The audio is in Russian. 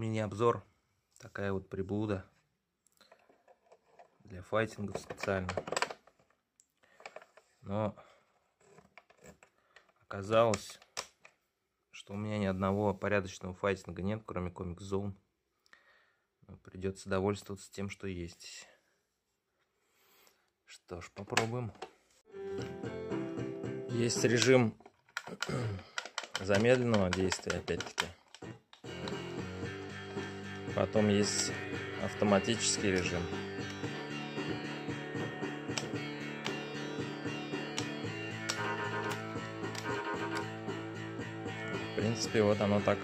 мини-обзор. Такая вот приблуда. Для файтингов специально. Но оказалось, что у меня ни одного порядочного файтинга нет, кроме Comic Zone. Придется довольствоваться тем, что есть. Что ж, попробуем. Есть режим замедленного действия, опять-таки. Потом есть автоматический режим. В принципе, вот оно так